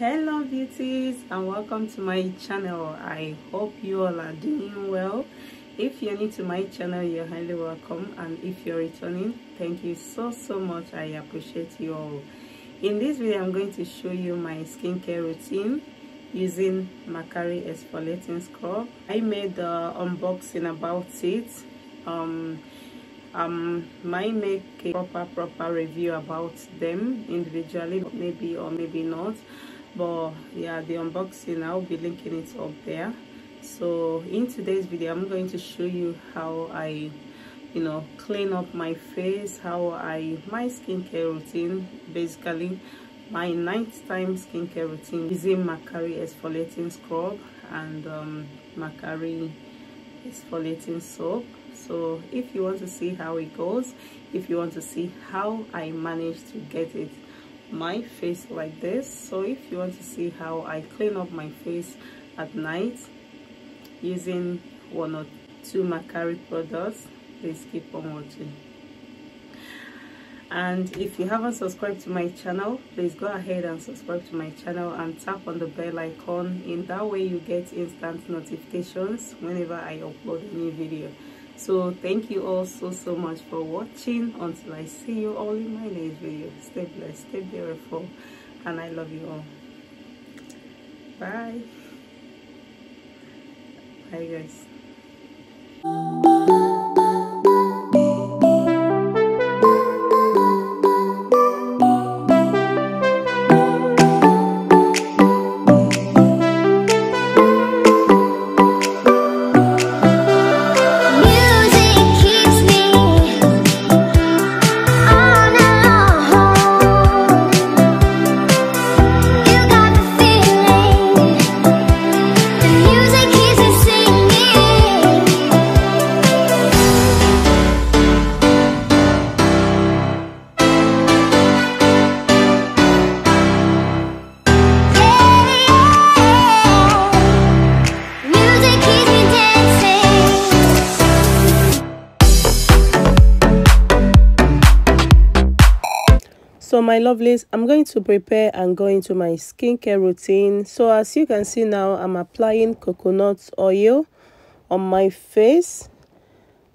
hello beauties and welcome to my channel. I hope you all are doing well. If you're new to my channel you're highly welcome. And if you're returning thank you so so much. I appreciate you all. In this video i'm going to show you my skincare routine using Makari exfoliating scrub. I made the unboxing about it. Um um might make a proper proper review about them individually maybe or maybe not but yeah the unboxing i'll be linking it up there. So in today's video i'm going to show you how i you know clean up my face how i my skincare routine. Basically my nighttime skincare routine using makari exfoliating scrub and um, makari exfoliating soap. So if you want to see how it goes if you want to see how i managed to get it my face like this. So if you want to see how I clean up my face at night using one or two Makari products please keep on watching. And if you haven't subscribed to my channel please go ahead and subscribe to my channel and tap on the bell icon. In that way you get instant notifications whenever I upload a new video so thank you all so so much for watching. Until i see you all in my next video. Stay blessed stay beautiful and i love you all. Bye. Bye guys my lovelies i'm going to prepare and go into my skincare routine. So as you can see now i'm applying coconut oil on my face.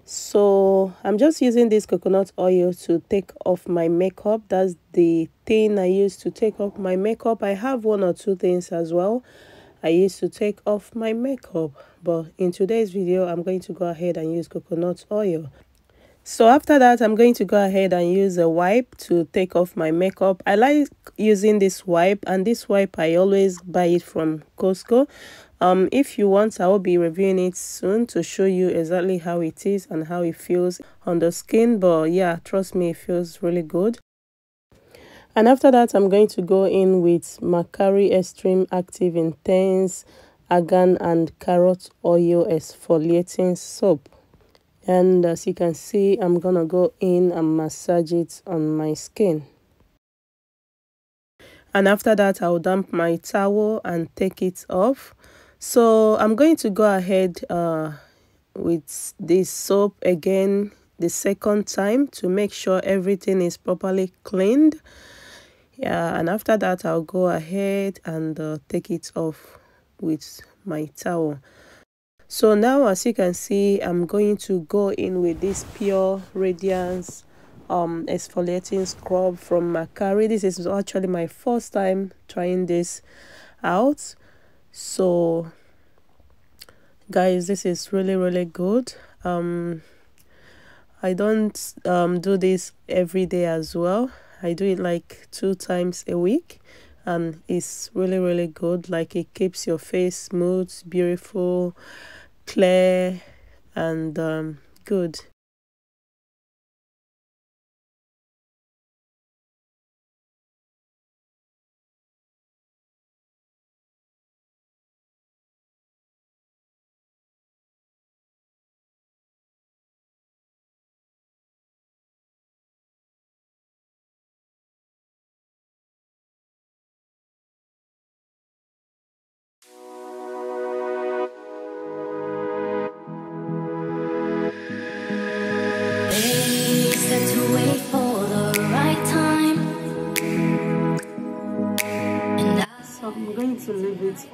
So i'm just using this coconut oil to take off my makeup. That's the thing i use to take off my makeup. I have one or two things as well i used to take off my makeup. But in today's video i'm going to go ahead and use coconut oil so after that i'm going to go ahead and use a wipe to take off my makeup. I like using this wipe and this wipe i always buy it from costco. Um if you want i will be reviewing it soon to show you exactly how it is and how it feels on the skin. But yeah trust me it feels really good. And after that i'm going to go in with makari extreme active intense argan and carrot oil exfoliating soap and as you can see i'm gonna go in and massage it on my skin. And after that i'll damp my towel and take it off. So i'm going to go ahead uh, with this soap again the second time to make sure everything is properly cleaned. Yeah and after that i'll go ahead and uh, take it off with my towel so now as you can see i'm going to go in with this pure radiance um exfoliating scrub from makari this is actually my first time trying this out. So guys this is really really good. Um i don't um do this every day as well. I do it like two times a week and it's really really good. Like it keeps your face smooth beautiful clear and um, good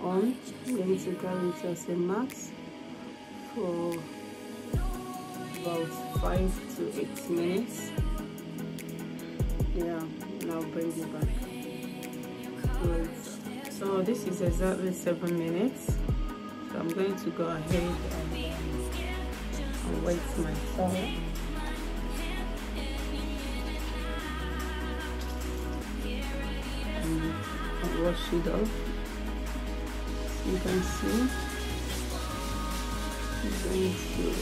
on. To carry it as a mask for about five to eight minutes. Yeah, I'll bring it back. So this is exactly seven minutes. So I'm going to go ahead and, wait my towel. wash it off you can see. I'm going to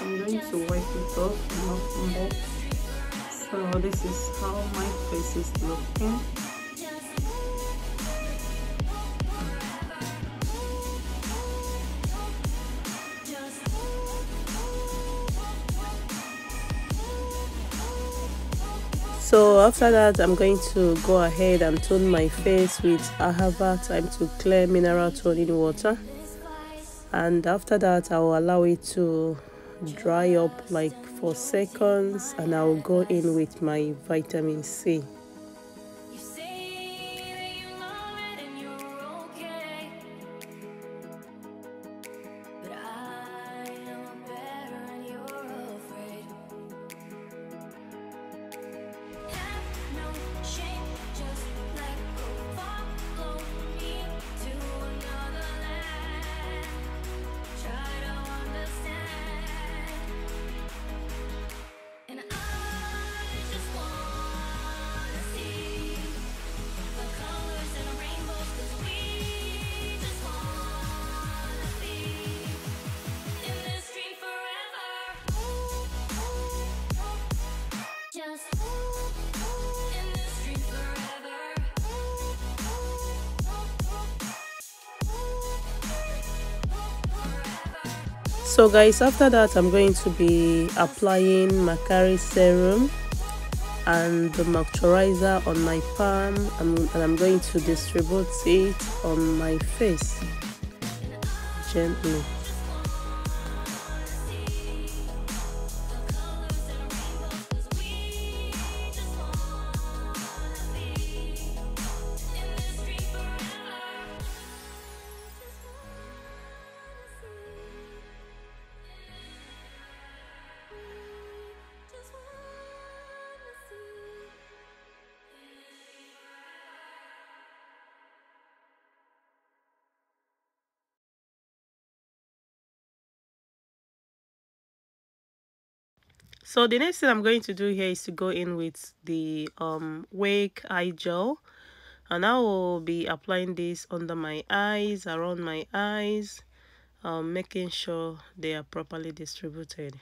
I'm going to wipe it off and off so this is how my face is looking so after that i'm going to go ahead and tone my face with ahava time to clear mineral toning water. And after that i will allow it to dry up like for seconds and i'll go in with my vitamin c change. So guys after that i'm going to be applying makari serum and the moisturizer on my palm and, i'm going to distribute it on my face gently so the next thing i'm going to do here is to go in with the um wake eye gel. And i will be applying this under my eyes around my eyes um, making sure they are properly distributed